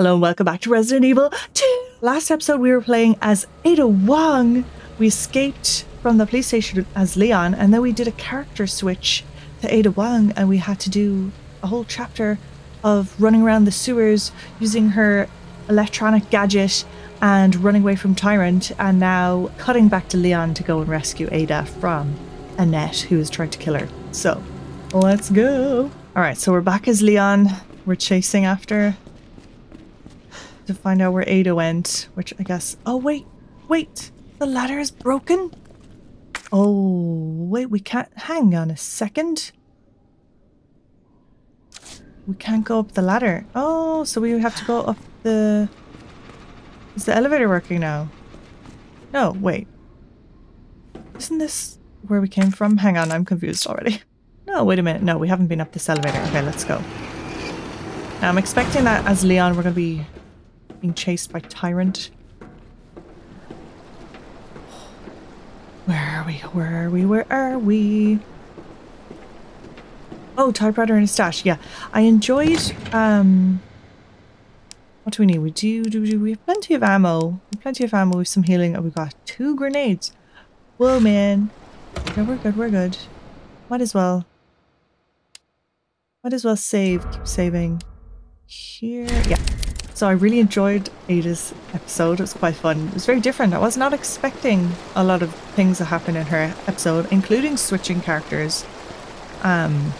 Hello and welcome back to Resident Evil 2. Last episode we were playing as Ada Wong. We escaped from the police station as Leon and then we did a character switch to Ada Wong and we had to do a whole chapter of running around the sewers using her electronic gadget and running away from Tyrant and now cutting back to Leon to go and rescue Ada from Annette who is trying to kill her. So let's go. Alright, so we're back as Leon. We're chasing after to find out where Ada went, which I guess. Oh, wait, wait, the ladder is broken. Oh, wait, we can't. Hang on a second. We can't go up the ladder. Oh, so we have to go up the. Is the elevator working now? No, wait. Isn't this where we came from? Hang on, I'm confused already. No, wait a minute. No, we haven't been up this elevator. Okay, let's go. Now, I'm expecting that as Leon, we're going to be being chased by Tyrant. Where are we? Where are we? Where are we? Oh, typewriter and a stash. Yeah, I enjoyed. Um, what do we need? We do. Do, do we have plenty of ammo? Plenty of ammo with some healing. Oh, we got two grenades. Whoa, man. Okay, we're good. We're good. Might as well. Might as well save. Keep saving. Here. Yeah. So I really enjoyed Ada's episode. It was quite fun. It was very different. I was not expecting a lot of things to happen in her episode, including switching characters. Um,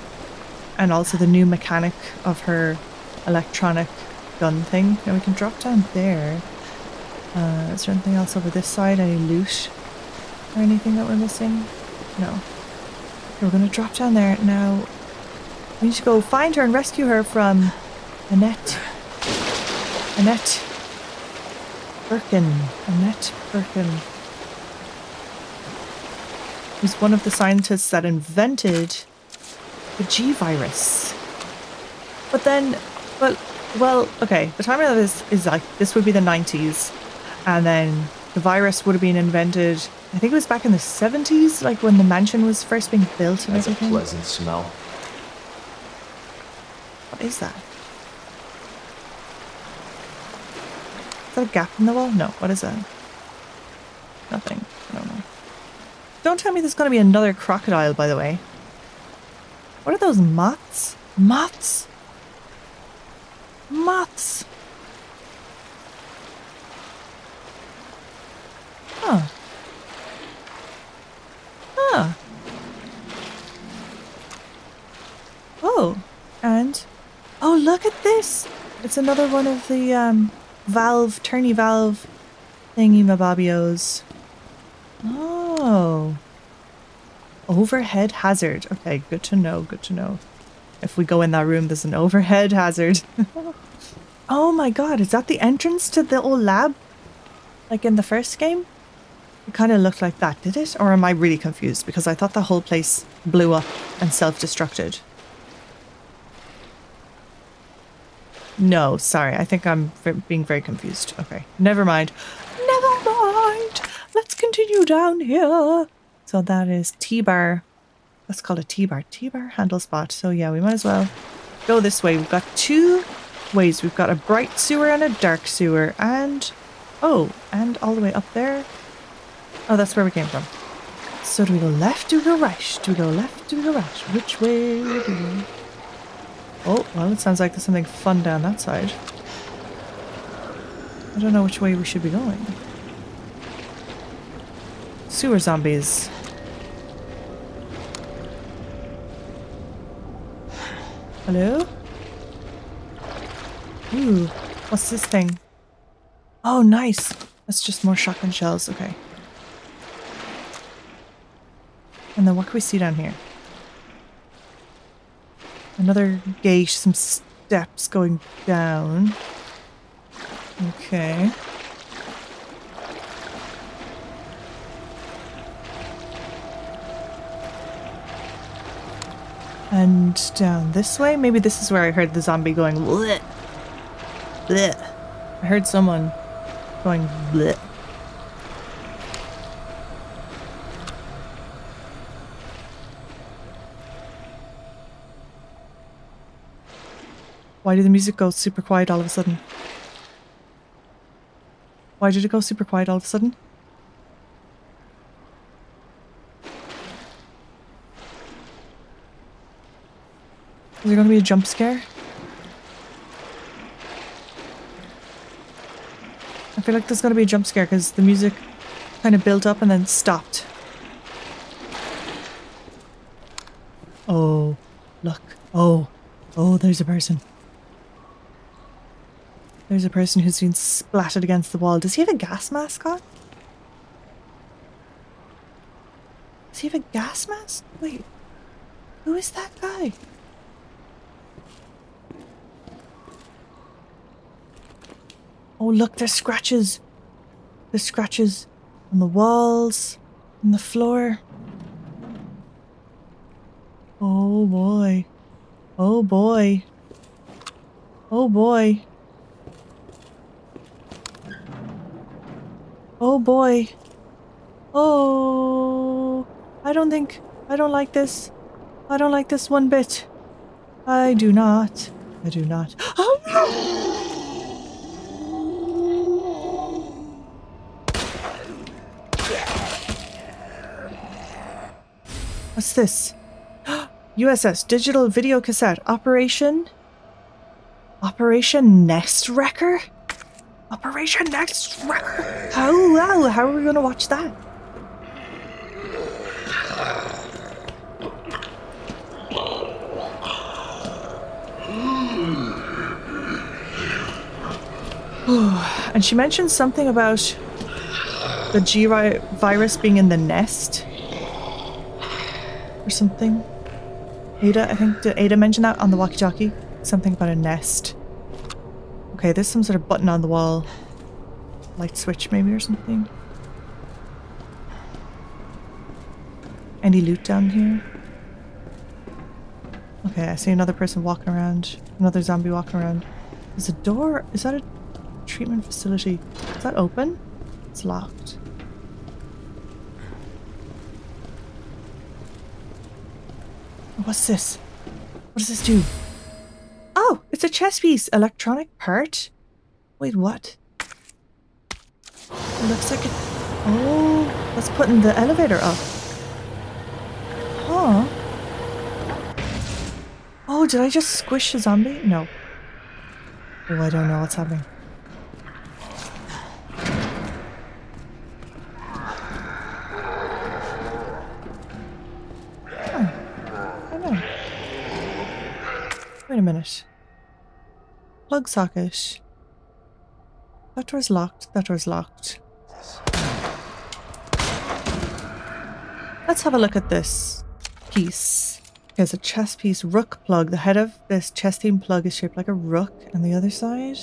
and also the new mechanic of her electronic gun thing. Now we can drop down there. Uh, is there anything else over this side? Any loot or anything that we're missing? No. We're going to drop down there. Now, we need to go find her and rescue her from Annette. Annette Birkin. Annette Birkin. Who's one of the scientists that invented the G virus. But then, well, well, okay, the timeline of this is like, this would be the 90s. And then the virus would have been invented, I think it was back in the 70s, like when the mansion was first being built and That's everything. a pleasant smell. What is that? That a gap in the wall? No. What is that? Nothing. I don't know. Don't tell me there's going to be another crocodile, by the way. What are those moths? Moths? Moths. Huh. Huh. Oh. And oh, look at this! It's another one of the um, valve, turny valve thingy mababios. Oh. Overhead hazard. Okay, good to know, good to know. If we go in that room, there's an overhead hazard. oh my god, is that the entrance to the old lab? Like in the first game? It kind of looked like that, did it? Or am I really confused? Because I thought the whole place blew up and self-destructed. No, sorry. I think I'm being very confused. Okay, never mind. Never mind. Let's continue down here. So that is T-bar. Let's call it T-bar. T-bar handle spot. So yeah, we might as well go this way. We've got two ways. We've got a bright sewer and a dark sewer. And, oh, and all the way up there. Oh, that's where we came from. So do we go left? Do we go right? Do we go left? Do we go right? Which way do we go? Oh, well, it sounds like there's something fun down that side. I don't know which way we should be going. Sewer zombies. Hello? Ooh, what's this thing? Oh, nice. That's just more shotgun shells. Okay. And then what can we see down here? Another gate, some steps going down. Okay. And down this way? Maybe this is where I heard the zombie going bleh. Bleh. I heard someone going bleh. Why did the music go super quiet all of a sudden? Why did it go super quiet all of a sudden? Is there going to be a jump scare? I feel like there's going to be a jump scare because the music kind of built up and then stopped. Oh, look. Oh, oh, there's a person. There's a person who's been splattered against the wall. Does he have a gas mask on? Does he have a gas mask? Wait, who is that guy? Oh, look, there's scratches. There's scratches on the walls, on the floor. Oh boy. Oh boy. Oh boy. Oh boy. Oh. I don't think. I don't like this. I don't like this one bit. I do not. I do not. Oh no! What's this? USS Digital Video Cassette Operation? Operation Nest Wrecker? Operation Next Wrecker? How, how, how are we gonna watch that? and she mentioned something about the G virus being in the nest or something. Ada, I think, did Ada mention that on the walkie-talkie? Something about a nest. Okay, there's some sort of button on the wall. Light switch maybe or something. Any loot down here? Okay, I see another person walking around. Another zombie walking around. There's a door. Is that a treatment facility? Is that open? It's locked. What's this? What does this do? It's a chess piece. Electronic part? Wait, what? It looks like it... Oh, that's putting the elevator up. Huh. Oh, did I just squish a zombie? No. Oh, I don't know what's happening. Wait a minute. Plug socket. That door's locked. That door's locked. Let's have a look at this piece. There's a chess piece rook plug. The head of this chest theme plug is shaped like a rook, and the other side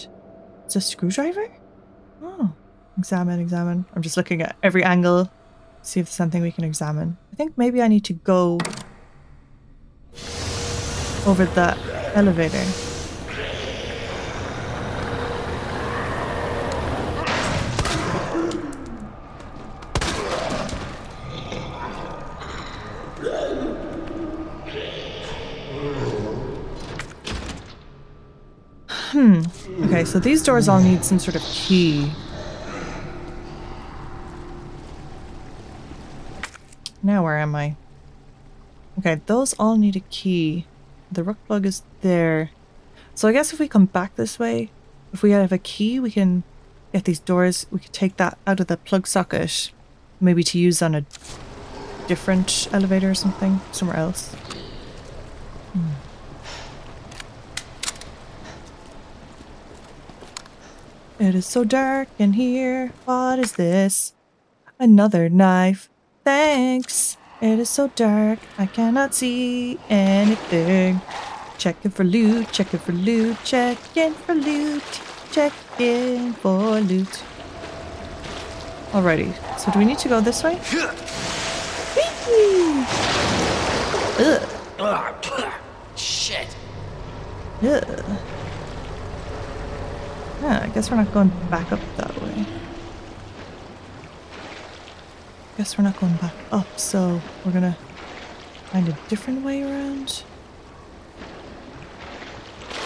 it's a screwdriver. Oh, examine, examine. I'm just looking at every angle, see if there's something we can examine. I think maybe I need to go over that elevator. Hmm. Okay, so these doors all need some sort of key. Now where am I? Okay, those all need a key. The rook plug is there. So I guess if we come back this way, if we have a key, we can get these doors. We could take that out of the plug socket, maybe to use on a different elevator or something, somewhere else. It is so dark in here. What is this? Another knife. Thanks. It is so dark, I cannot see anything. Checking for loot, checking for loot, checking for loot, checking for loot. Alrighty, so do we need to go this way? Ugh. Shit. Ugh. Yeah, I guess we're not going back up that way. Guess we're not going back up, so we're gonna find a different way around.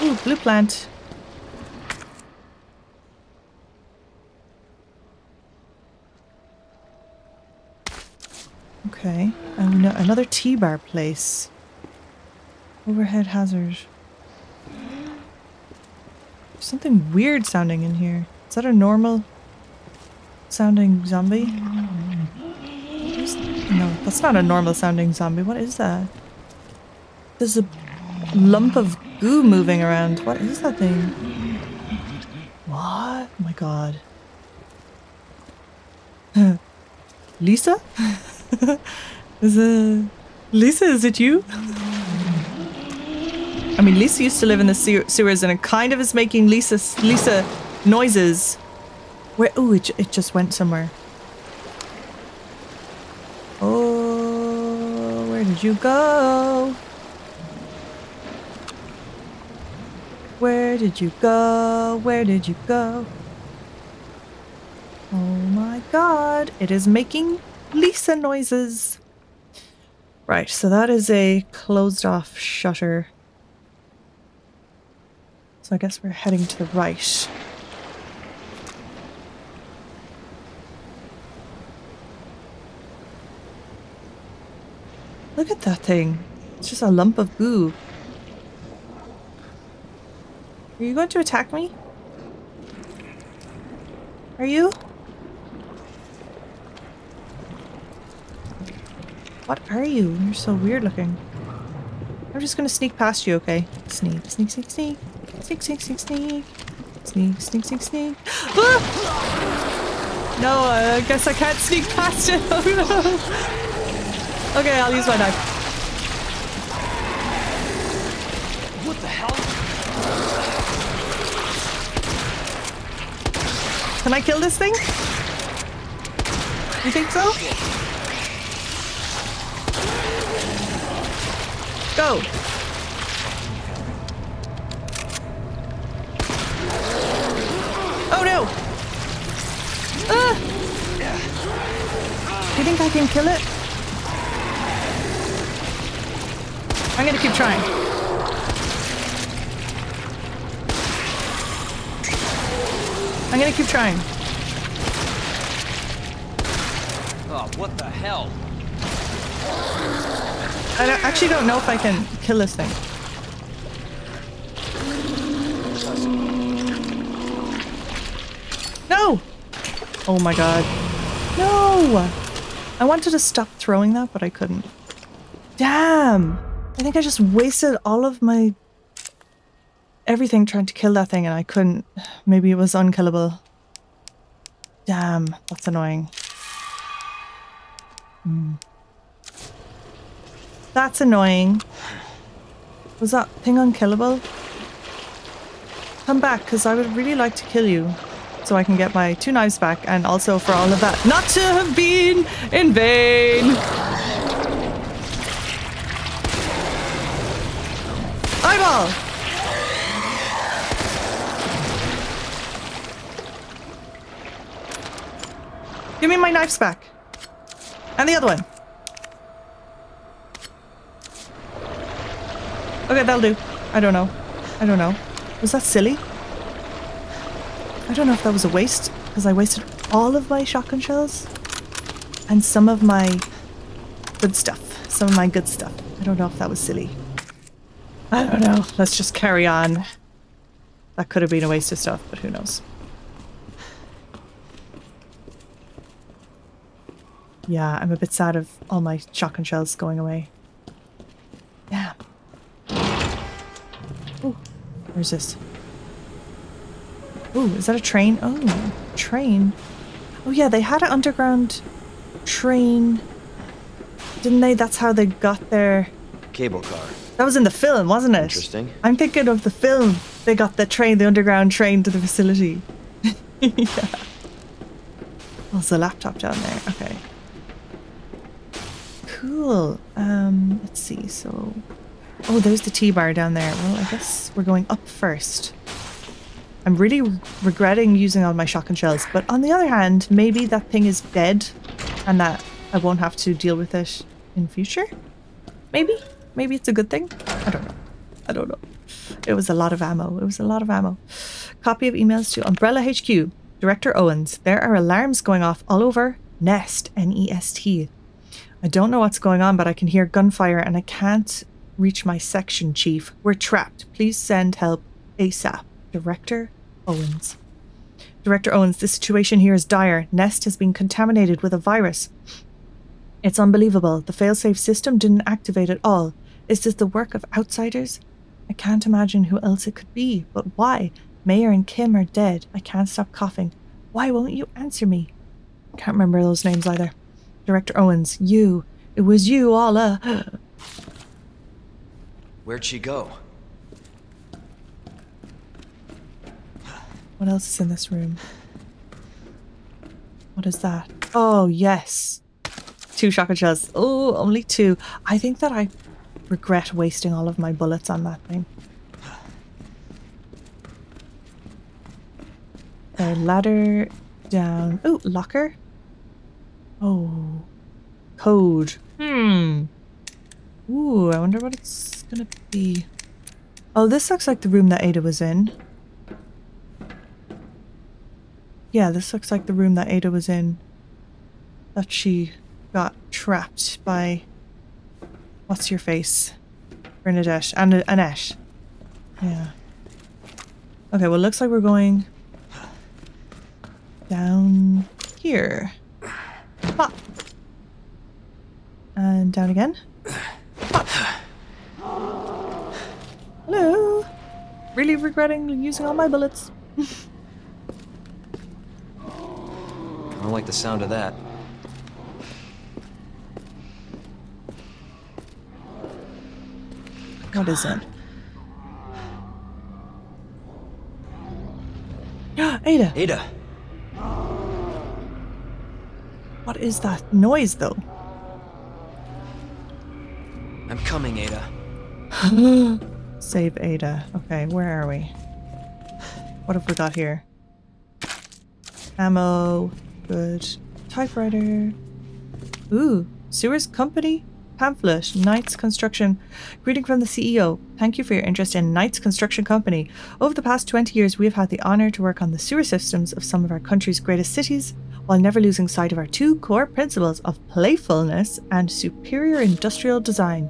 Ooh, blue plant. Okay, and another T-bar place. Overhead hazard. Something weird sounding in here. Is that a normal sounding zombie? No, that's not a normal sounding zombie. What is that? There's a lump of goo moving around. What is that thing? What? Oh my god. Lisa? is it Lisa? Is it you? I mean, Lisa used to live in the sewer- sewers, and it kind of is making Lisa Lisa noises. Where? Oh, it, it just went somewhere. Oh, where did you go? Where did you go? Where did you go? Oh my god, it is making Lisa noises. Right, so that is a closed off shutter. So I guess we're heading to the right. Look at that thing. It's just a lump of goo. Are you going to attack me? Are you? What are you? You're so weird looking. I'm just gonna sneak past you, okay? Sneak, sneak, sneak, sneak. Sneak, sneak, sneak, sneak. Sneak, sneak, sneak, sneak. Ah! No, I guess I can't sneak past it. Oh no. Okay, I'll use my knife. What the hell? Can I kill this thing? You think so? Go. Can kill it? I'm gonna keep trying. I'm gonna keep trying. Oh, what the hell? I don't, actually don't know if I can kill this thing. No! Oh my god. No! I wanted to stop throwing that, but I couldn't. Damn! I think I just wasted all of my everything trying to kill that thing and I couldn't. Maybe it was unkillable. Damn, that's annoying. Hmm. That's annoying. Was that thing unkillable? Come back, because I would really like to kill you. So I can get my two knives back, and also for all of that not to have been in vain! Eyeball! Give me my knives back. And the other one. Okay, that'll do. I don't know. I don't know. Was that silly? I don't know if that was a waste, because I wasted all of my shotgun shells and some of my good stuff. Some of my good stuff. I don't know if that was silly. I don't know. Let's just carry on. That could have been a waste of stuff, but who knows. Yeah, I'm a bit sad of all my shotgun shells going away. Yeah. Ooh, where's this? Ooh, is that a train? Oh, train. Oh yeah, they had an underground train. Didn't they? That's how they got there. Cable car. That was in the film, wasn't it? Interesting. I'm thinking of the film. They got the train, the underground train to the facility. yeah. Oh, there's a laptop down there. Okay. Cool. Um, let's see. So, oh, there's the T-bar down there. Well, I guess we're going up first. I'm really re- regretting using all my shotgun shells, but on the other hand, maybe that thing is dead, and that I won't have to deal with it in future. Maybe. Maybe it's a good thing. I don't know. I don't know. It was a lot of ammo. It was a lot of ammo. Copy of emails to Umbrella HQ. Director Owens. There are alarms going off all over Nest, N E S T. I don't know what's going on, but I can hear gunfire and I can't reach my section chief. We're trapped. Please send help ASAP. Director Owens. Director Owens, the situation here is dire. Nest has been contaminated with a virus. It's unbelievable. The failsafe system didn't activate at all. Is this the work of outsiders? I can't imagine who else it could be, but why? Mayor and Kim are dead. I can't stop coughing. Why won't you answer me? Can't remember those names either. Director Owens, you. It was you all, uh. Where'd she go? What else is in this room? What is that? Oh, yes. Two shotgun shells. Oh, only two. I think that I regret wasting all of my bullets on that thing. A ladder down. Oh, locker. Oh. Code. Hmm. Ooh, I wonder what it's gonna be. Oh, this looks like the room that Ada was in. Yeah, this looks like the room that Ada was in. That she got trapped by... What's your face? Bernadette. And Annette. Yeah. Okay, well, looks like we're going down here. Pop. And down again. Pop. Hello. Really regretting using all my bullets. I don't like the sound of that. What is it? Ada! Ada! What is that noise, though? I'm coming, Ada. Save Ada. Okay, where are we? What have we got here? Ammo. Good. Typewriter. Ooh. Sewers Company? Pamphlet. Knights Construction. Greeting from the CEO. Thank you for your interest in Knights Construction Company. Over the past 20 years, we have had the honour to work on the sewer systems of some of our country's greatest cities, while never losing sight of our two core principles of playfulness and superior industrial design.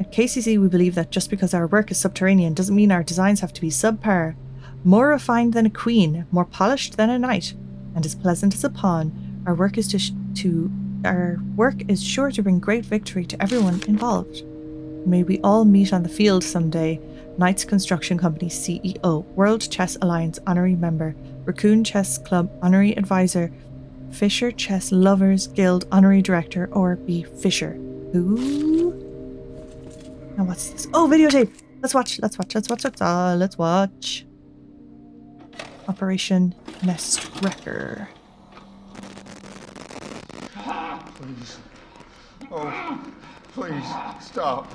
At KCC, we believe that just because our work is subterranean doesn't mean our designs have to be subpar. More refined than a queen, more polished than a knight, and as pleasant as a pawn, our work is to, to our work is sure to bring great victory to everyone involved. May we all meet on the field someday. Knights Construction Company CEO, World Chess Alliance honorary member, Raccoon Chess Club honorary advisor, Fisher Chess Lovers Guild honorary director, or B. Fisher. Ooh. Now what's this? Oh, videotape. Let's watch. Let's watch. Let's watch. Let's uh, let's watch. Operation Nest Wrecker. Please. Oh, please, stop.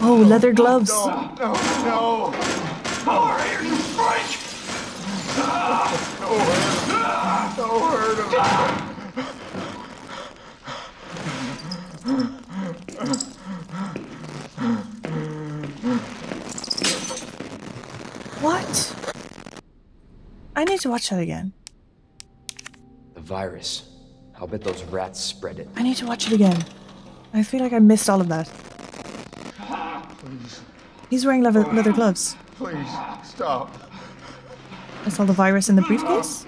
Oh, leather gloves. No, no, no. Here, you French! Don't hurt him. What? I need to watch that again. The virus. I'll bet those rats spread it. I need to watch it again. I feel like I missed all of that. Please, He's wearing leather, leather gloves. please, stop. I saw the virus in the briefcase?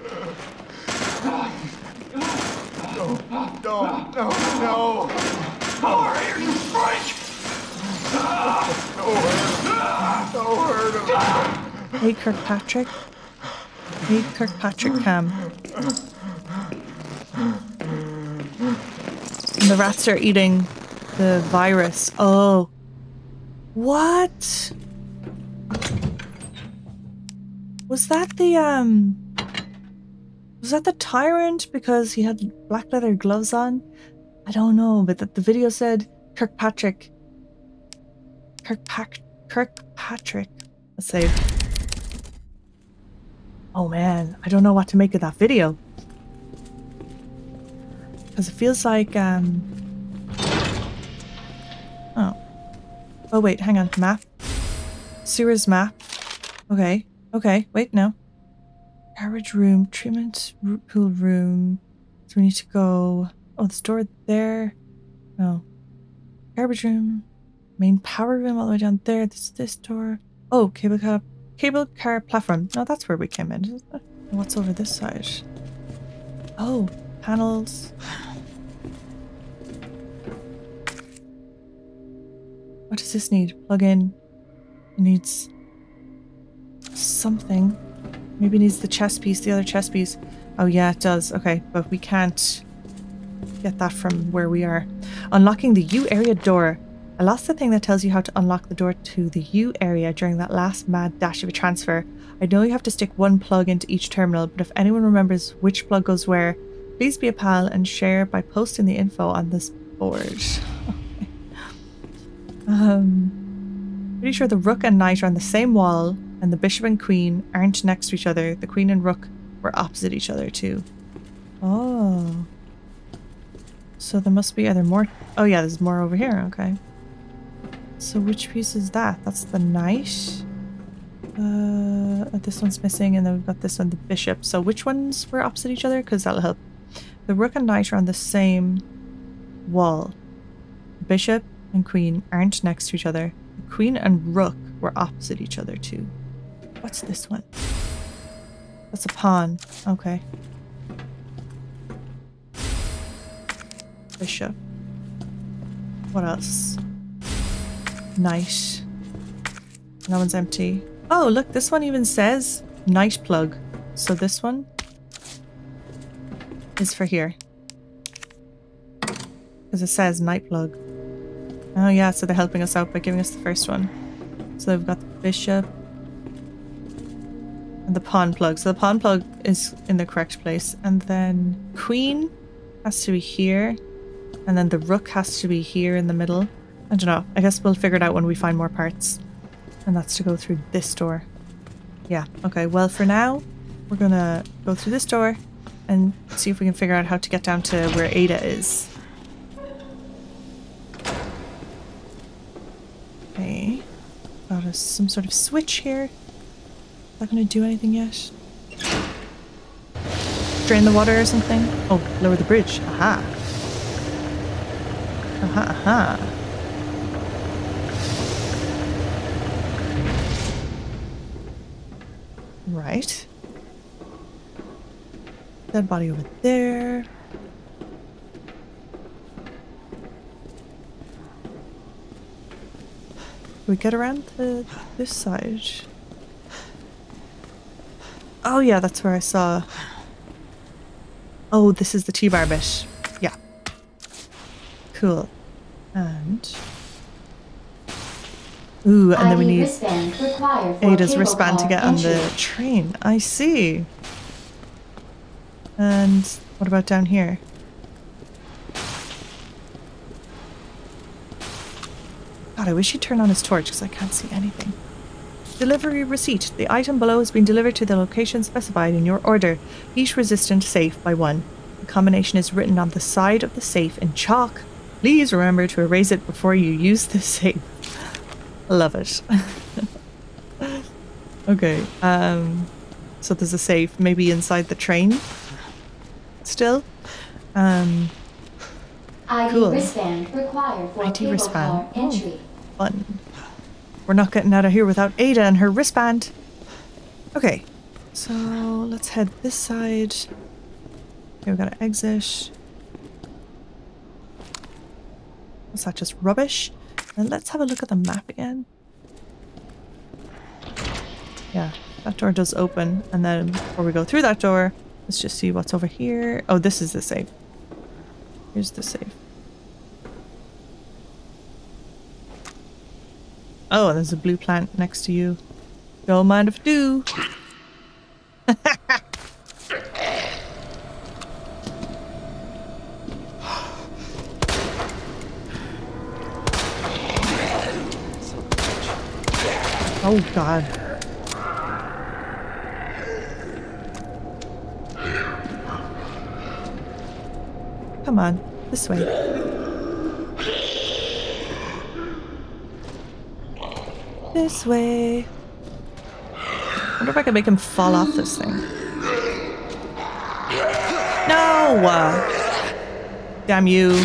Don't, no, no. Power here, you French! Don't hurt him. Hey, Kirkpatrick. Hey, Kirkpatrick Cam. And the rats are eating the virus. Oh. What? Was that the, um... Was that the tyrant because he had black leather gloves on? I don't know, but the, the video said Kirkpatrick. Kirkpac- Kirkpatrick. Let's save. Oh man, I don't know what to make of that video. Because it feels like, um... Oh. Oh wait, hang on. Map? Sewers map. Okay. Okay, wait, no. Carriage room, treatment pool room. So we need to go. Oh, this door there. No. Garbage room. Main power room all the way down there. This is this door. Oh, cable car, cable car platform. No, that's where we came in. What's over this side? Oh, panels. What does this need? Plug in. It needs something. Maybe needs the chess piece, the other chess piece. Oh yeah, it does. Okay, but we can't get that from where we are. Unlocking the U area door. I lost the thing that tells you how to unlock the door to the U area during that last mad dash of a transfer. I know you have to stick one plug into each terminal, but if anyone remembers which plug goes where, please be a pal and share by posting the info on this board. um, pretty sure the rook and knight are on the same wall, and the bishop and queen aren't next to each other. The queen and rook were opposite each other too. Oh. So there must be either more. Oh yeah, there's more over here. Okay. So which piece is that? That's the knight. Uh, this one's missing, and then we've got this one, the bishop. So which ones were opposite each other? Because that'll help. The rook and knight are on the same wall. Bishop and queen aren't next to each other. The queen and rook were opposite each other too. What's this one? That's a pawn. Okay. Bishop. What else? Knight. That one's empty. Oh, look, this one even says knight plug. So this one is for here. Because it says knight plug. Oh yeah, so they're helping us out by giving us the first one. So they've got the bishop and the pawn plug. So the pawn plug is in the correct place. And then queen has to be here. And then the rook has to be here in the middle. I don't know. I guess we'll figure it out when we find more parts. And that's to go through this door. Yeah, okay. Well, for now, we're gonna go through this door and see if we can figure out how to get down to where Ada is. Okay. Got a, some sort of switch here. Not gonna do anything yet. Drain the water or something? Oh, lower the bridge. Aha. Aha, aha. Right. Dead body over there. we get around to this side? Oh yeah, that's where I saw. Oh, this is the T-bar bit. Yeah. Cool. And. Ooh, and then we need Ada's wristband to get on entry. the train. I see. And what about down here? God, I wish he'd turn on his torch because I can't see anything. Delivery receipt. The item below has been delivered to the location specified in your order. Heat resistant safe by one. The combination is written on the side of the safe in chalk. Please remember to erase it before you use the safe. Love it. okay. Um so there's a safe maybe inside the train still. Um ID Cool. wristband required for ID wristband. car Oh. entry. fun. We're not getting out of here without Ada and her wristband. Okay. So let's head this side. Okay, we've gotta exit. Was that just rubbish? And let's have a look at the map again. Yeah, that door does open. And then before we go through that door, let's just see what's over here. Oh, this is the safe. Here's the safe. Oh, there's a blue plant next to you. Don't mind if I do. oh god. Come on, this way. This way. wonder if I can make him fall off this thing. No! Damn you.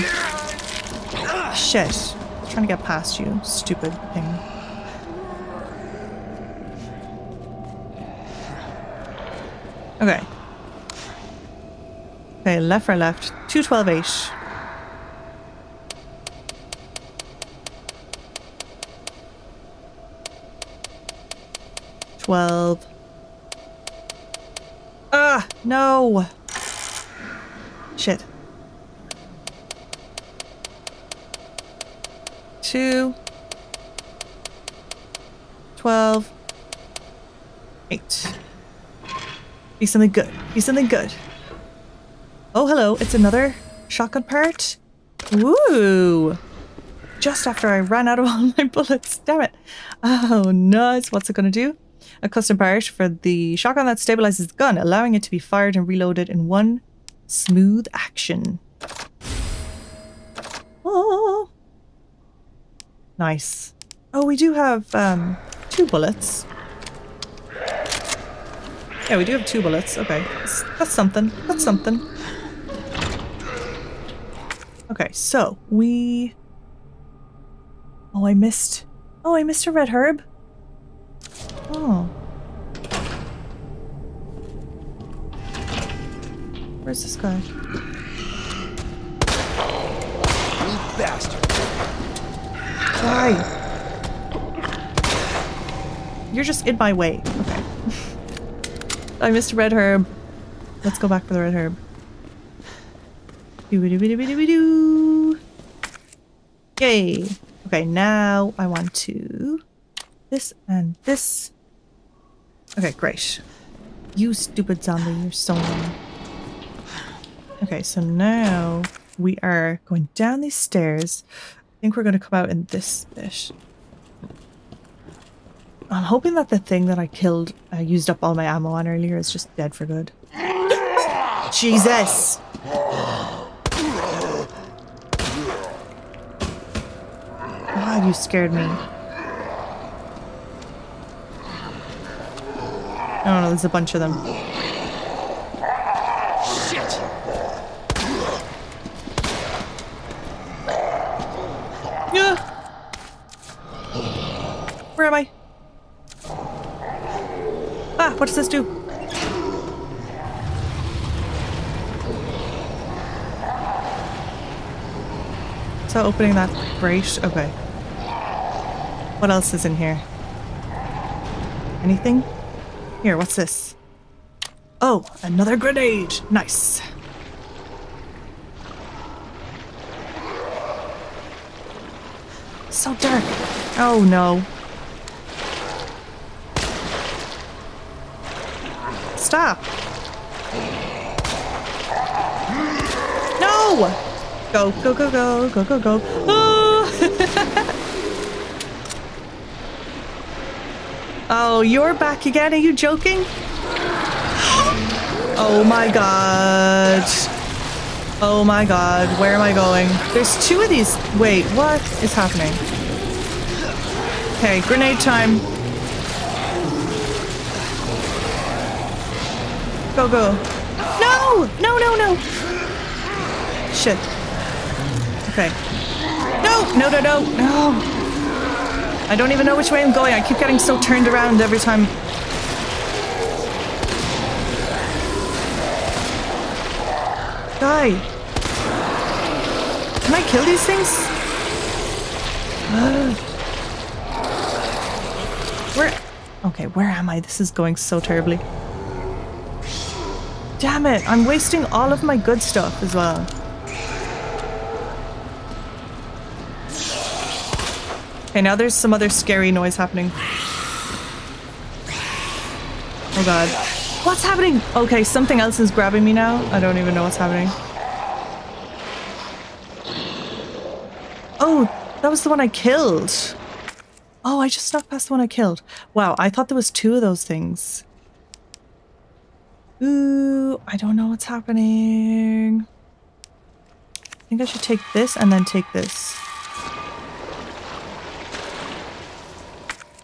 Shit. trying to get past you, stupid thing. Okay. Okay, left for left. 212 8. Twelve. Ah, no. Shit. Two. Twelve. Eight. Be something good. Be something good. Oh, hello. It's another shotgun part. Woo! Just after I ran out of all my bullets. Damn it. Oh, nice. What's it going to do? A custom part for the shotgun that stabilizes the gun, allowing it to be fired and reloaded in one smooth action. Oh. Nice. Oh, we do have um, two bullets. Yeah, we do have two bullets. Okay, that's, that's something. That's something. Okay, so we... Oh, I missed... Oh, I missed a red herb. Oh. Where's this guy? You bastard! Die! You're just in my way. Okay. I missed a red herb. Let's go back for the red herb. Doo-doo-doo-doo-doo-doo. Yay! Okay, now I want to this and this. Okay, great. You stupid zombie, you're so annoying. Okay, so now we are going down these stairs. I think we're going to come out in this bit. I'm hoping that the thing that I killed, I used up all my ammo on earlier, is just dead for good. Jesus! God, you scared me. Oh no, there's a bunch of them. Shit! Yeah. Where am I? What does this do? So opening that grate. Okay. What else is in here? Anything? Here, what's this? Oh, another grenade. Nice. So dark. Oh no. Stop. No! Go, go, go, go, go, go, go. Oh, oh you're back again? Are you joking? Oh my god. Oh my god, where am I going? There's two of these. Wait, what is happening? Okay, grenade time. Go, go. No! No, no, no! Shit. Okay. No! No, no, no, no! I don't even know which way I'm going. I keep getting so turned around every time. Die! Can I kill these things? Where? Okay, where am I? This is going so terribly. Damn it! I'm wasting all of my good stuff as well. Okay, now there's some other scary noise happening. Oh god. What's happening? Okay, something else is grabbing me now. I don't even know what's happening. Oh, that was the one I killed. Oh, I just snuck past the one I killed. Wow, I thought there was two of those things. Ooh, I don't know what's happening. I think I should take this and then take this.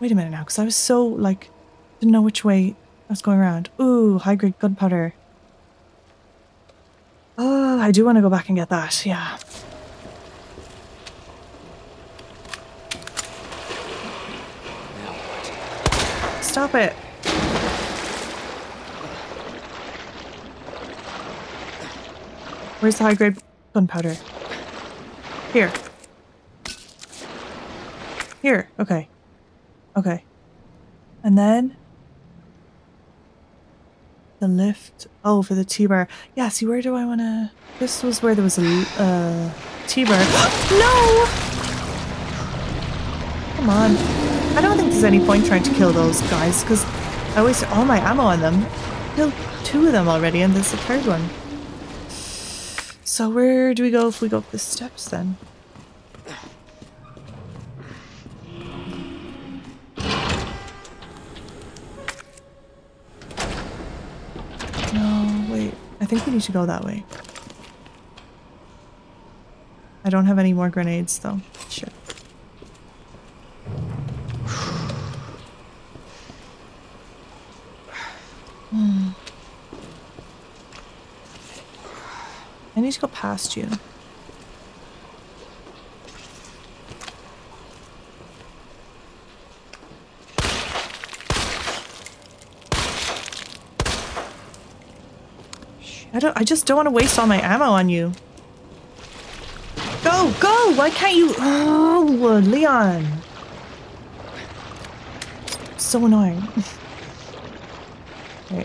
Wait a minute now, because I was so, like, didn't know which way I was going around. Ooh, high-grade gunpowder. Oh, I do want to go back and get that. Yeah. Stop it. Where's the high grade gunpowder? Here. Here. Okay. Okay. And then the lift. Oh, for the T-bar. Yeah, see, where do I want to... This was where there was a uh, T-bar. no! Come on. I don't think there's any point trying to kill those guys, because I wasted all my ammo on them. Killed two of them already, and there's a third one. So where do we go if we go up the steps, then? No, wait. I think we need to go that way. I don't have any more grenades, though. Sure. Hmm. I need to go past you. I don't I just don't want to waste all my ammo on you. Go, go! Why can't you Oh Leon. So annoying.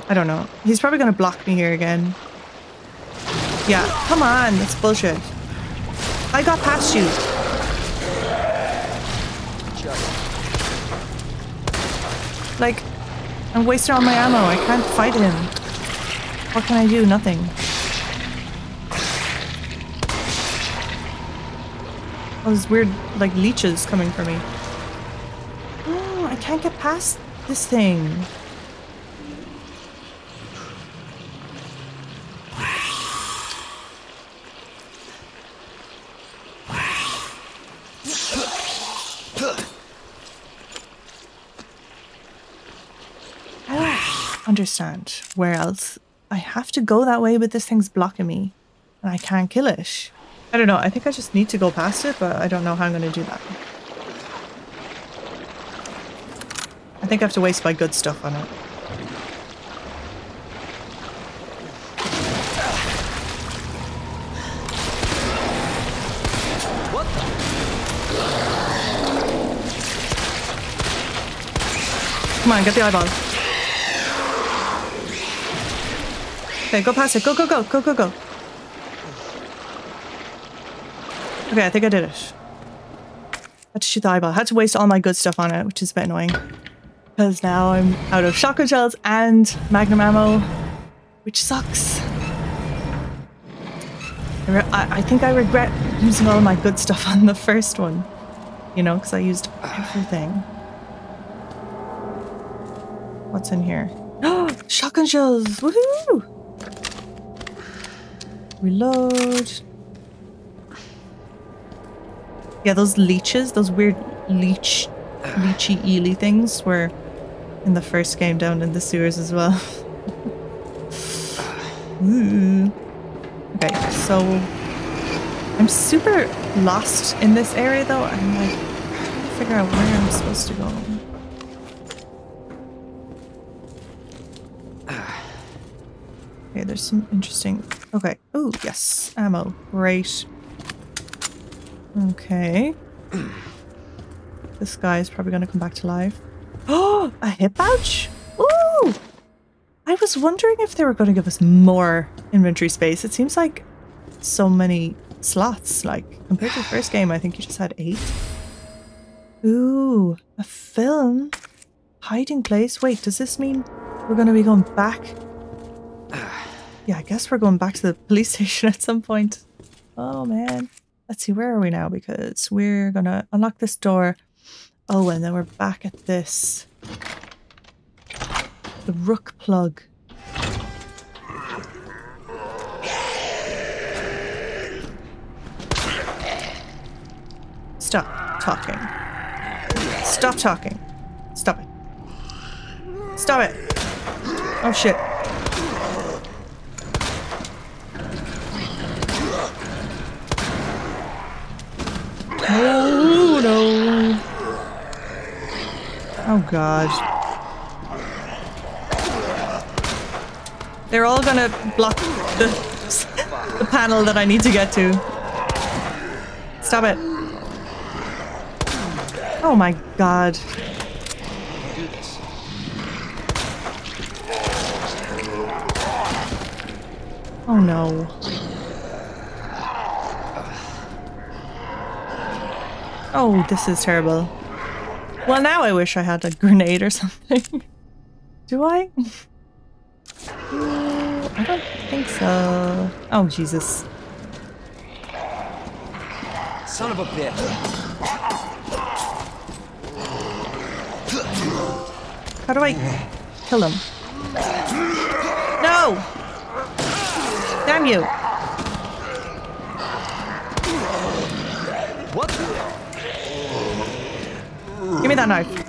I don't know. He's probably gonna block me here again. Yeah, come on, that's bullshit. I got past you. Like, I'm wasting all my ammo. I can't fight him. What can I do? Nothing. All these weird, like, leeches coming for me. Oh, I can't get past this thing. I don't understand where else I have to go that way, but this thing's blocking me and I can't kill it. I don't know. I think I just need to go past it, but I don't know how I'm going to do that. I think I have to waste my good stuff on it. Come on, get the eyeball. Okay, go past it. Go, go, go, go, go, go. Okay, I think I did it. I had to shoot the eyeball. I had to waste all my good stuff on it, which is a bit annoying. Because now I'm out of shotgun shells and magnum ammo, which sucks. I, I, I think I regret using all my good stuff on the first one. You know, because I used everything. What's in here? Shotgun shells! Woohoo! Reload. Yeah, those leeches, those weird leech, leechy eely things were in the first game down in the sewers as well. Ooh. Hmm. Okay, so I'm super lost in this area though. I'm like trying to figure out where I'm supposed to go. Ah. Okay, there's some interesting. Okay. Oh, yes. Ammo. Great. Okay. This guy is probably going to come back to life. Oh, a hip pouch? Ooh! I was wondering if they were going to give us more inventory space. It seems like so many slots. Like, compared to the first game, I think you just had eight. Ooh, a film. Hiding place. Wait, does this mean we're going to be going back yeah, I guess we're going back to the police station at some point. Oh man. Let's see, where are we now? Because we're gonna unlock this door. Oh, and then we're back at this. The rook plug. Stop talking. Stop talking. Stop it. Stop it. Oh shit. Oh no. Oh god. They're all gonna block the, the panel that I need to get to. Stop it. Oh my god. Oh no. Oh, this is terrible. Well, now I wish I had a grenade or something. Do I? I don't think so. Oh, Jesus. Son of a bitch. How do I kill him? No! Damn you! What? That knife.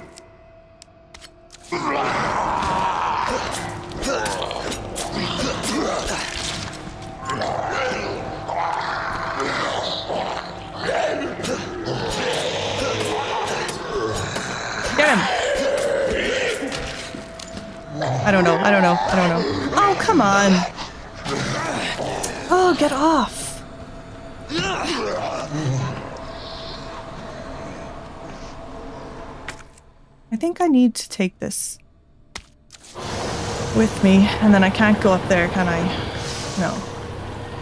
Need to take this with me, and then I can't go up there, can I? No.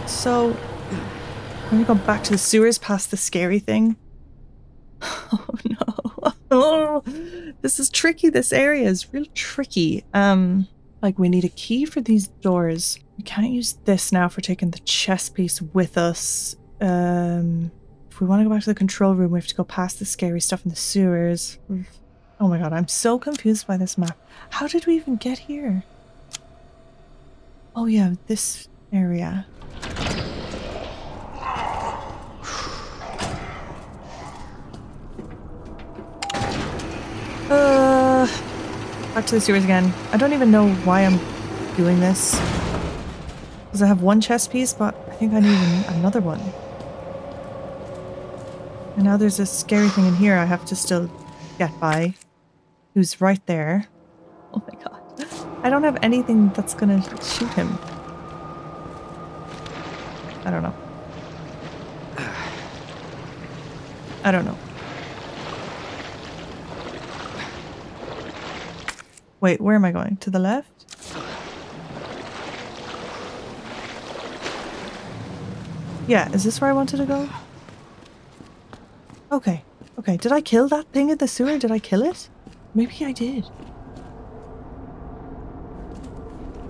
So, let me go back to the sewers past the scary thing. Oh no. Oh, this is tricky. This area is real tricky. Um, like we need a key for these doors. We can't use this now for taking the chess piece with us. Um, if we want to go back to the control room, we have to go past the scary stuff in the sewers. Oh my god, I'm so confused by this map. How did we even get here? Oh yeah, this area. Uh, back to the sewers again. I don't even know why I'm doing this. Because I have one chess piece, but I think I need another one. And now there's a scary thing in here I have to still get by. Who's right there. Oh my god. I don't have anything that's gonna shoot him. I don't know. I don't know. Wait, where am I going? To the left? Yeah, is this where I wanted to go? Okay. Okay, did I kill that thing in the sewer? Did I kill it? Maybe I did.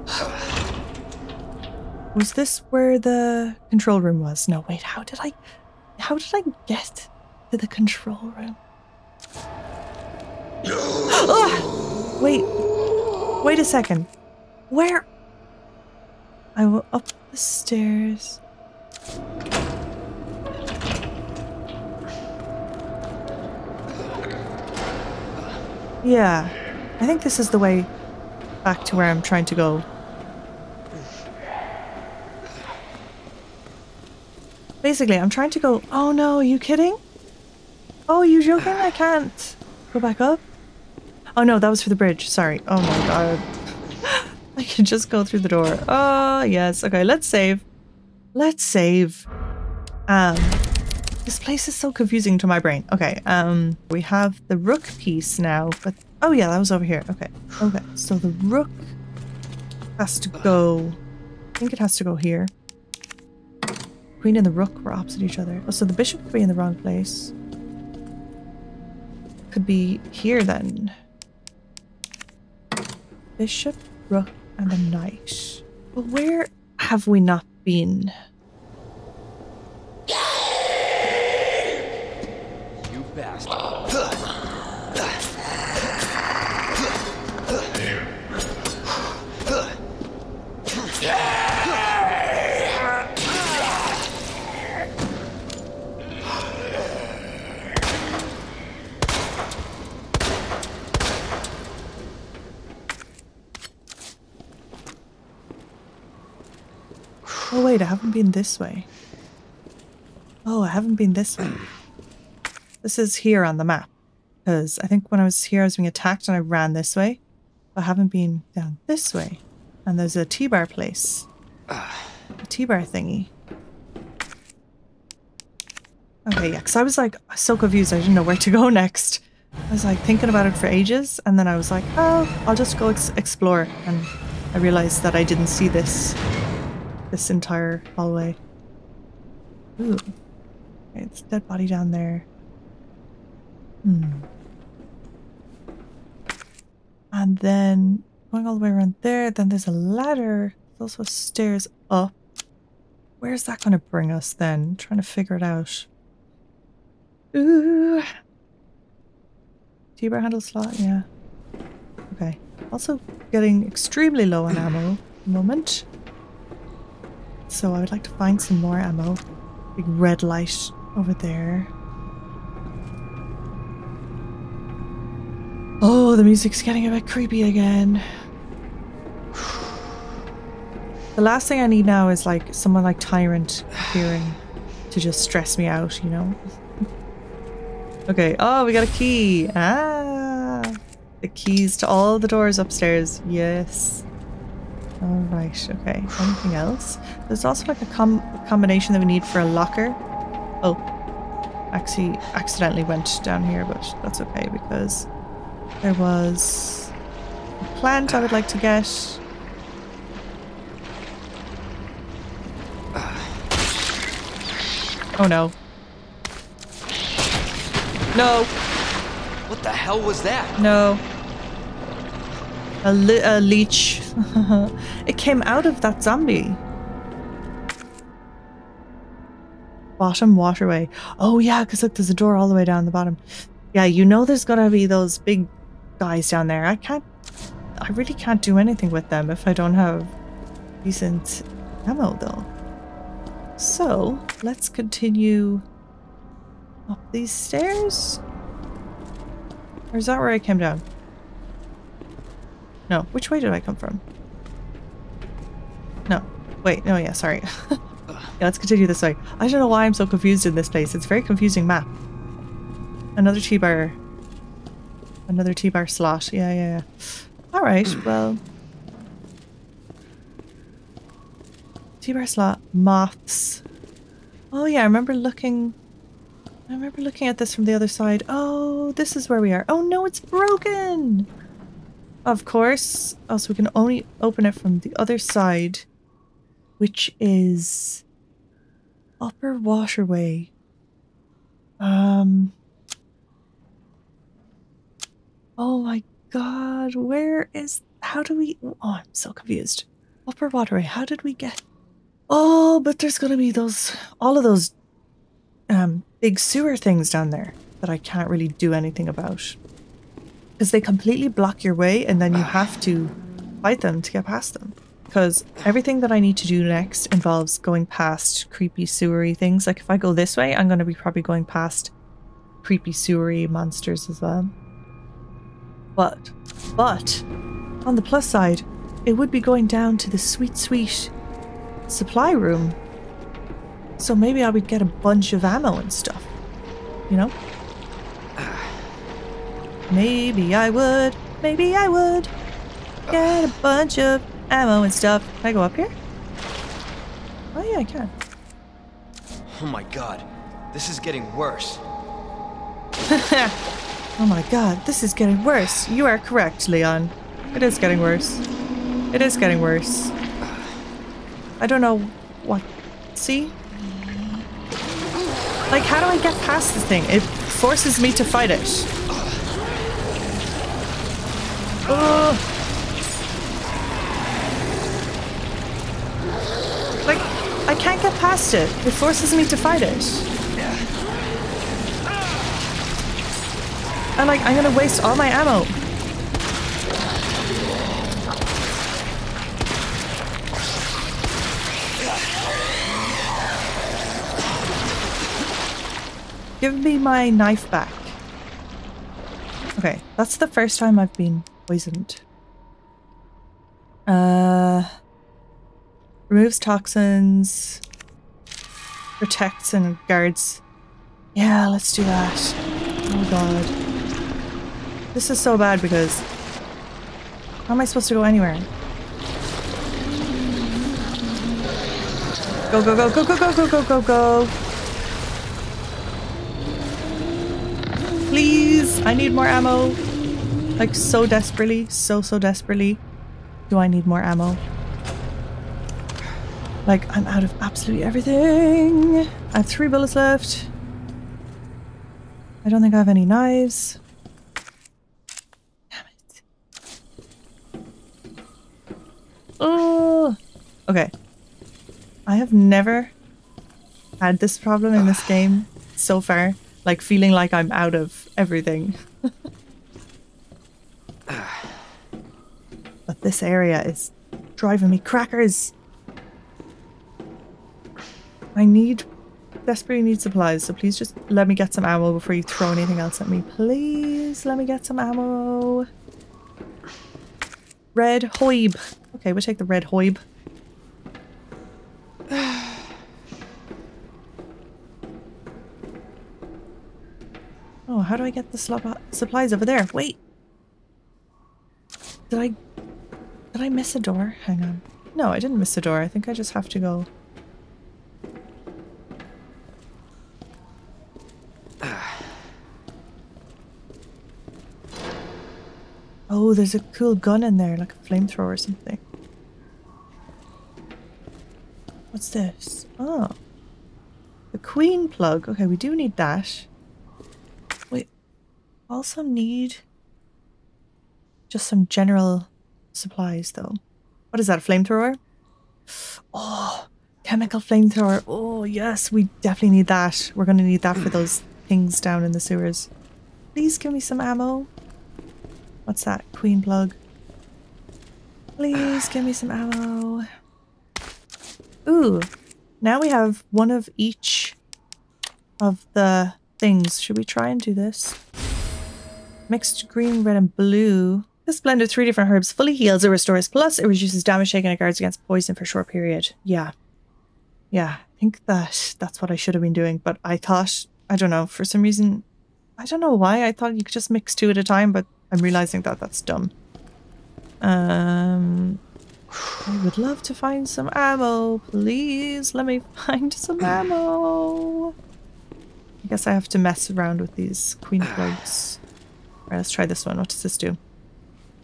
Was this where the control room was? No, wait, how did I how did I get to the control room? Ah! Wait. Wait a second. Where I will up the stairs. Yeah. I think this is the way back to where I'm trying to go. Basically, I'm trying to go. Oh no, are you kidding? Oh, you joking? I can't go back up. Oh no, that was for the bridge. Sorry. Oh my god. I can just go through the door. Oh yes. Okay, let's save. Let's save. Um, this place is so confusing to my brain. Okay. Um, we have the rook piece now, but oh yeah, that was over here. Okay. Okay. So the rook has to go. I think it has to go here. Queen and the rook were opposite each other. Oh, so the bishop could be in the wrong place. Could be here then. Bishop, rook, and the knight. But where have we not been? Wait, I haven't been this way. Oh, I haven't been this way. This is here on the map. Because I think when I was here, I was being attacked and I ran this way. I haven't been down this way. And there's a T-bar place. A T-bar thingy. Okay, yeah, because I was like so confused. I didn't know where to go next. I was like thinking about it for ages. And then I was like, oh, I'll just go ex explore. And I realized that I didn't see this, this entire hallway. Ooh. Okay, it's a dead body down there. Hmm. And then going all the way around there, then there's a ladder. There's also stairs up. Where's that going to bring us then? I'm trying to figure it out. Ooh. T-bar handle slot, yeah. Okay. Also getting extremely low on ammo moment. So I would like to find some more ammo. Big red light over there. Oh, the music's getting a bit creepy again. The last thing I need now is like someone like Tyrant appearing to just stress me out, you know? okay, oh, we got a key. Ah, the keys to all the doors upstairs. Yes. All right, okay. Anything else? There's also like a com combination that we need for a locker. Oh, actually accidentally went down here, but that's okay because there was a plant I would like to get. Oh no. No, What the hell was that? no. A, a leech. it came out of that zombie. Bottom waterway. Oh yeah, because look, there's a door all the way down the bottom. Yeah, you know there's gotta be those big guys down there. I can't... I really can't do anything with them if I don't have decent ammo, though. So, let's continue up these stairs. Or is that where I came down? No, which way did I come from? No. Wait, no, yeah, sorry. yeah, let's continue this way. I don't know why I'm so confused in this place. It's a very confusing map. Another T-bar. Another T-bar slot. Yeah, yeah, yeah. Alright, well... T-bar slot. Moths. Oh yeah, I remember looking... I remember looking at this from the other side. Oh, this is where we are. Oh no, it's broken! Of course. Also, we can only open it from the other side, which is upper waterway. Um. Oh my god, where is? How do we? Oh, I'm so confused. Upper waterway. How did we get? Oh, but there's gonna be those, all of those, um, big sewer things down there that I can't really do anything about because they completely block your way and then you have to fight them to get past them. Because everything that I need to do next involves going past creepy sewery things. Like if I go this way, I'm going to be probably going past creepy sewery monsters as well. But, but, on the plus side, it would be going down to the sweet, sweet supply room. So maybe I would get a bunch of ammo and stuff. You know? Maybe I would. Maybe I would. Get a bunch of ammo and stuff. Can I go up here? Oh yeah, I can. Oh my god. This is getting worse. oh my god, this is getting worse. You are correct, Leon. It is getting worse. It is getting worse. I don't know what. See? Like, how do I get past this thing? It forces me to fight it. Ugh. Like, I can't get past it. It forces me to fight it. And like, I'm gonna waste all my ammo. Give me my knife back. Okay, that's the first time I've been poisoned. Uh, removes toxins, protects and guards. Yeah, let's do that. Oh god. This is so bad because how am I supposed to go anywhere? Go, go, go, go, go, go, go, go, go, go. Please, I need more ammo. Like so desperately, so, so desperately do I need more ammo. Like I'm out of absolutely everything. I have three bullets left. I don't think I have any knives. Damn it. Oh, okay. I have never had this problem in this game so far. Like feeling like I'm out of everything. This area is driving me crackers. I need, desperately need supplies, so please just let me get some ammo before you throw anything else at me. Please let me get some ammo. Red Hoib. Okay, we'll take the red Hoib. Oh, how do I get the slop- uh, supplies over there? Wait. Did I... Did I miss a door? Hang on. No, I didn't miss a door. I think I just have to go... Oh, there's a cool gun in there, like a flamethrower or something. What's this? Oh. The queen plug. Okay, we do need that. We also need just some general supplies though. What is that, a flamethrower? Oh, chemical flamethrower. Oh, yes, we definitely need that. We're going to need that for those things down in the sewers. Please give me some ammo. What's that? Queen plug. Please give me some ammo. Ooh, now we have one of each of the things. Should we try and do this? Mixed green, red, and blue. This blend of three different herbs fully heals or restores. Plus, it reduces damage taken and guards against poison for a short period. Yeah. Yeah, I think that that's what I should have been doing. But I thought, I don't know, for some reason, I don't know why. I thought you could just mix two at a time, but I'm realizing that that's dumb. Um, I would love to find some ammo. Please let me find some ammo. I guess I have to mess around with these queen plugs. Alright, let's try this one. What does this do?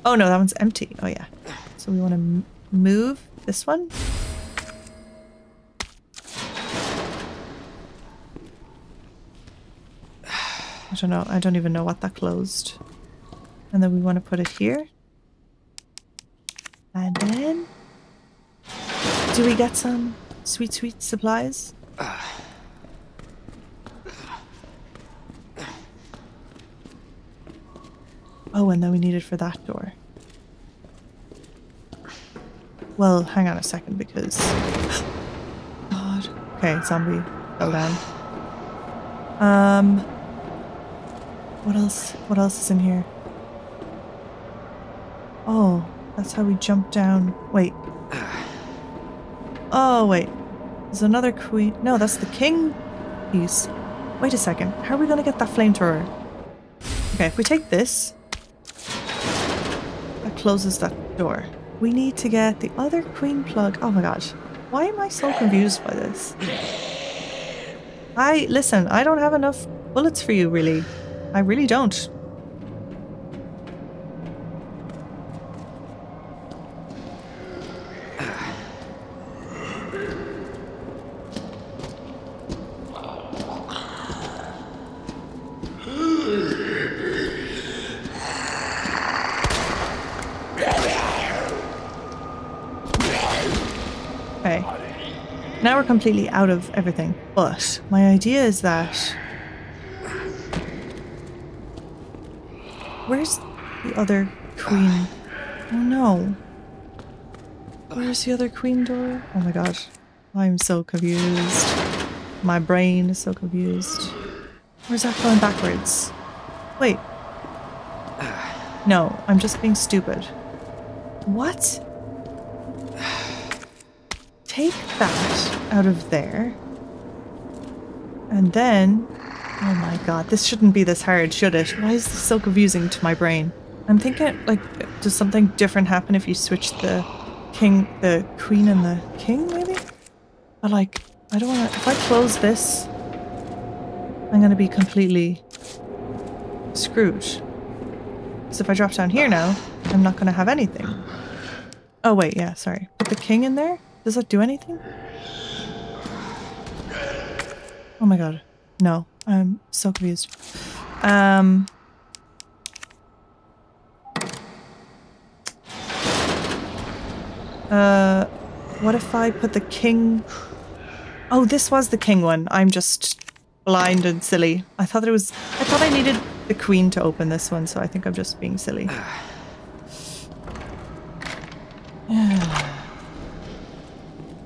Oh no, that one's empty. Oh yeah. So we want to move this one. I don't know. I don't even know what that closed. And then we want to put it here. And then... Do we get some sweet, sweet supplies? Ah. Oh, and then we need it for that door. Well, hang on a second because... God. Okay, zombie fell down. Um... What else? What else is in here? Oh, that's how we jump down. Wait. Oh, wait. There's another queen. No, that's the king piece. Wait a second. How are we going to get that flamethrower? Okay, if we take this, closes that door. We need to get the other queen plug. Oh my god. Why am I so confused by this? I, listen, I don't have enough bullets for you, really. I really don't. Okay. Now we're completely out of everything. But my idea is that Where's the other queen? Oh no. Where's the other queen door? Oh my god. I'm so confused. My brain is so confused. Where's that going backwards? Wait. No, I'm just being stupid. What? Take that out of there. And then Oh my god, this shouldn't be this hard, should it? Why is this so confusing to my brain? I'm thinking, like, does something different happen if you switch the king, the queen and the king, maybe? But, like, I don't want to... If I close this, I'm going to be completely screwed. So if I drop down here now, I'm not going to have anything. Oh, wait, yeah, sorry. Put the king in there? Does that do anything? Oh my god. No, I'm so confused. Um... Uh, what if I put the king... Oh, this was the king one. I'm just blind and silly. I thought it was... I thought I needed the queen to open this one, so I think I'm just being silly.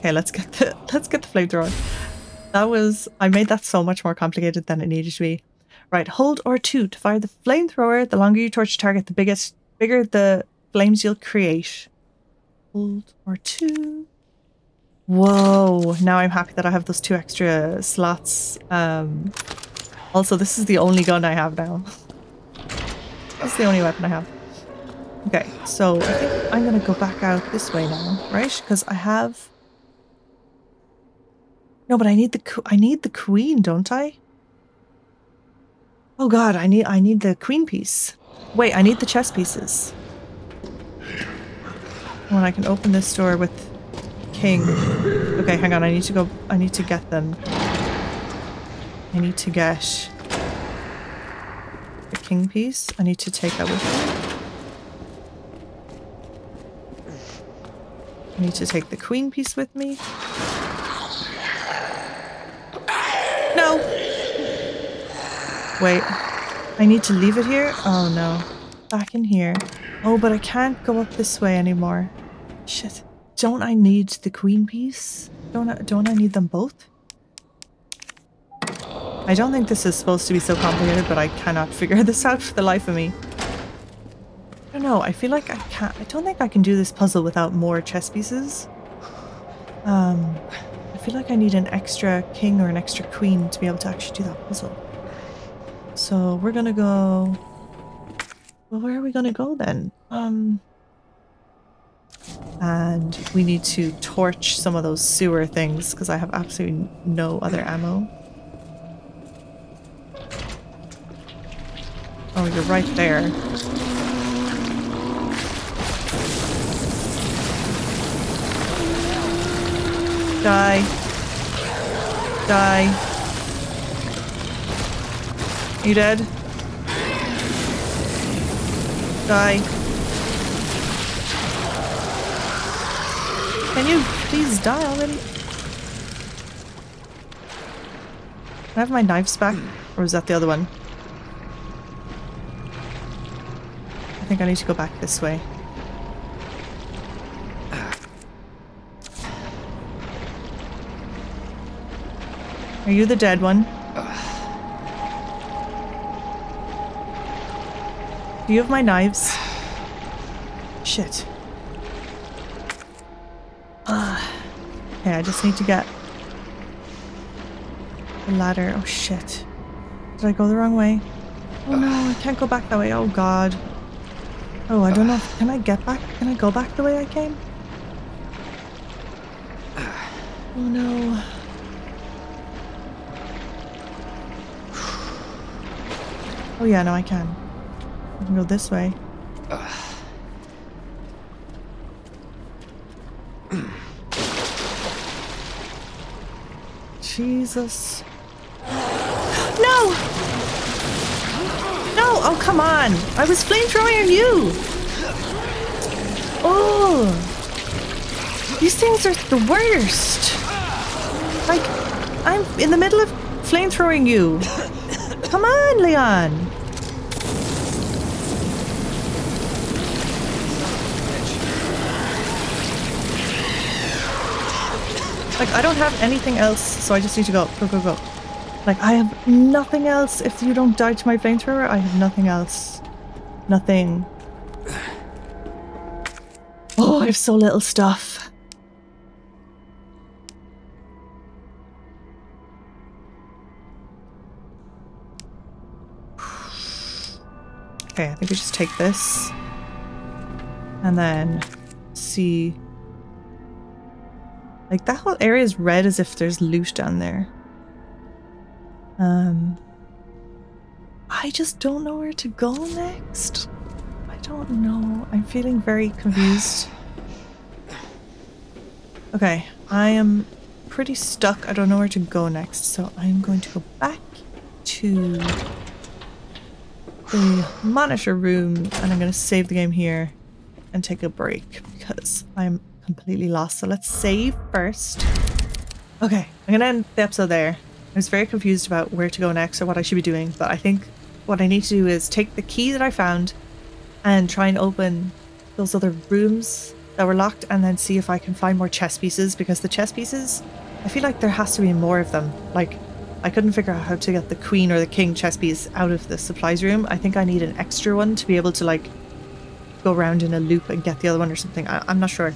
okay, let's get the let's get the flamethrower. That was I made that so much more complicated than it needed to be. Right, hold R2 to fire the flamethrower. The longer you torch target, the biggest bigger the flames you'll create. Hold R2. Whoa, now I'm happy that I have those two extra slots. Um, also, this is the only gun I have now. That's the only weapon I have. Okay, so I think I'm going to go back out this way now, right? Because I have... No, but I need the I need the queen, don't I? Oh god, I need I need the queen piece. Wait, I need the chess pieces. When I can open this door with king. Okay, hang on. I need to go. I need to get them. I need to get the king piece. I need to take that with me. I need to take the queen piece with me. No! Wait. I need to leave it here? Oh no. Back in here. Oh, but I can't go up this way anymore. Shit. Don't I need the queen piece? Don't I, don't I need them both? I don't think this is supposed to be so complicated, but I cannot figure this out for the life of me. I don't know, I feel like I can't- I don't think I can do this puzzle without more chess pieces. Um, feel like I need an extra king or an extra queen to be able to actually do that puzzle. So we're gonna go... Well, where are we gonna go then? Um... And we need to torch some of those sewer things because I have absolutely no other ammo. Oh, you're right there. Die. Die. You dead? Die. Can you please die already? I have my knives back? Or is that the other one? I think I need to go back this way. Are you the dead one? Do you have my knives? Shit. Ah. Okay, I just need to get the ladder. Oh shit. Did I go the wrong way? Oh no, I can't go back that way. Oh god. Oh, I don't know. Can I get back? Can I go back the way I came? Oh no. Oh yeah, no, I can. I can go this way. Jesus. No! No! Oh, come on! I was flamethrowing you! Oh! These things are the worst! Like, I'm in the middle of flamethrowing you. Come on, Leon! Like, I don't have anything else, so I just need to go. Go, go, go. Like, I have nothing else. If you don't die to my flamethrower, I have nothing else. Nothing. Oh, I have so little stuff. Okay, I think we just take this. And then see like that whole area is red as if there's loot down there. Um I just don't know where to go next. I don't know. I'm feeling very confused. Okay, I am pretty stuck. I don't know where to go next, so I'm going to go back to the monitor room and I'm going to save the game here and take a break because I'm completely lost. So let's save first. Okay, I'm going to end the episode there. I was very confused about where to go next or what I should be doing, but I think what I need to do is take the key that I found and try and open those other rooms that were locked and then see if I can find more chess pieces because the chess pieces, I feel like there has to be more of them. Like, I couldn't figure out how to get the queen or the king chess piece out of the supplies room. I think I need an extra one to be able to like go around in a loop and get the other one or something. I, am not sure,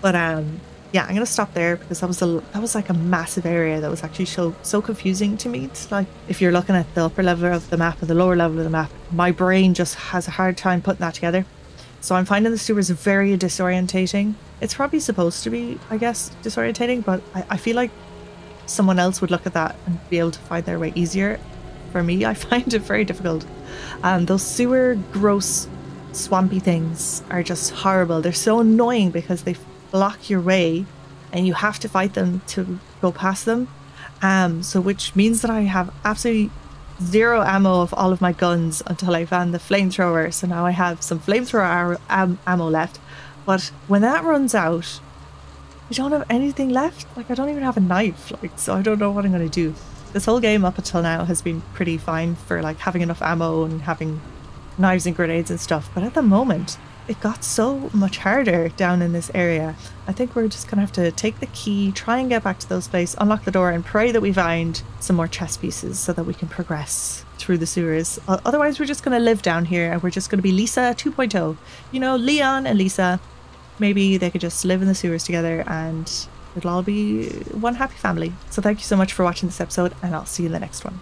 but um, yeah, I'm gonna stop there because that was a that was like a massive area that was actually so so confusing to me. It's like if you're looking at the upper level of the map or the lower level of the map, my brain just has a hard time putting that together. So I'm finding the sewers very disorientating. It's probably supposed to be, I guess, disorientating, but I, I feel like someone else would look at that and be able to find their way easier. For me, I find it very difficult. And um, those sewer, gross, swampy things are just horrible. They're so annoying because they block your way and you have to fight them to go past them. Um, so which means that I have absolutely zero ammo of all of my guns until I found the flamethrower. So now I have some flamethrower am ammo left. But when that runs out, I don't have anything left. Like, I don't even have a knife. Like, so I don't know what I'm going to do. This whole game up until now has been pretty fine for like having enough ammo and having knives and grenades and stuff. But at the moment, it got so much harder down in this area. I think we're just gonna have to take the key, try and get back to those places, unlock the door, and pray that we find some more chess pieces so that we can progress through the sewers. Otherwise, we're just gonna live down here and we're just gonna be Lisa 2.0. You know, Leon and Lisa. Maybe they could just live in the sewers together and it'll all be one happy family. So thank you so much for watching this episode, and I'll see you in the next one.